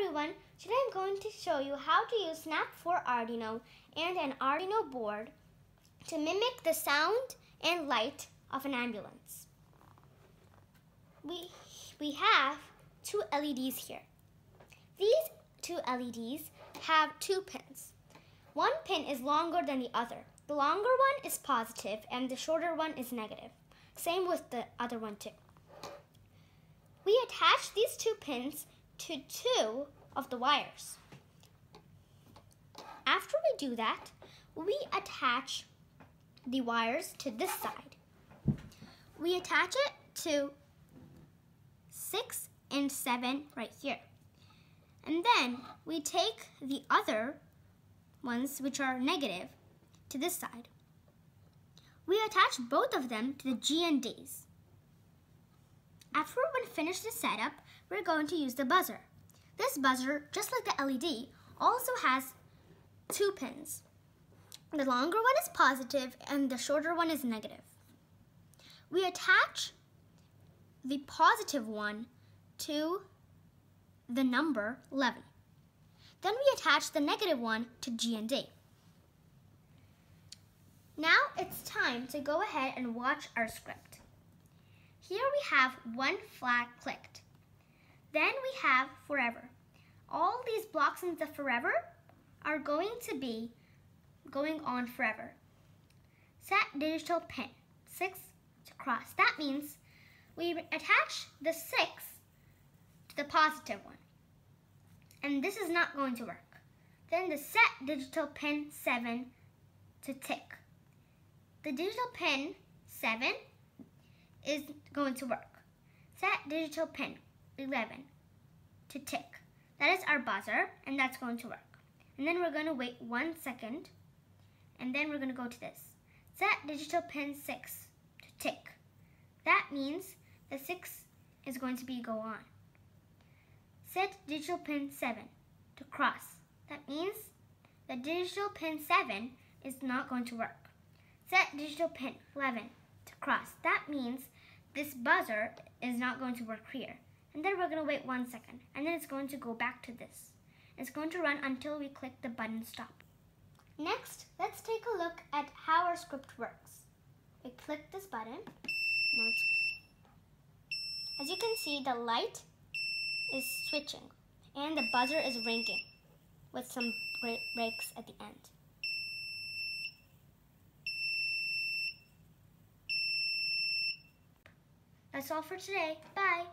everyone, today I'm going to show you how to use Snap 4 Arduino and an Arduino board to mimic the sound and light of an ambulance. We, we have two LEDs here. These two LEDs have two pins. One pin is longer than the other. The longer one is positive and the shorter one is negative. Same with the other one too. We attach these two pins to two of the wires. After we do that, we attach the wires to this side. We attach it to 6 and 7 right here. And then we take the other ones, which are negative, to this side. We attach both of them to the GNDs. After we finish the setup, we're going to use the buzzer. This buzzer, just like the LED, also has two pins. The longer one is positive and the shorter one is negative. We attach the positive one to the number 11. Then we attach the negative one to GND. Now it's time to go ahead and watch our script. Here we have one flag clicked. Then we have forever. All these blocks in the forever are going to be going on forever. Set digital pin, 6 to cross. That means we attach the 6 to the positive one. And this is not going to work. Then the set digital pin 7 to tick. The digital pin 7 is going to work. Set digital pin 11 to tick. That is our buzzer and that's going to work. And then we're going to wait one second and then we're going to go to this. Set digital pin 6 to tick. That means the 6 is going to be go on. Set digital pin 7 to cross. That means the digital pin 7 is not going to work. Set digital pin 11 to cross. That means this buzzer is not going to work here. And then we're going to wait one second. And then it's going to go back to this. It's going to run until we click the button stop. Next, let's take a look at how our script works. We click this button. As you can see, the light is switching and the buzzer is ringing with some breaks at the end. That's all for today. Bye.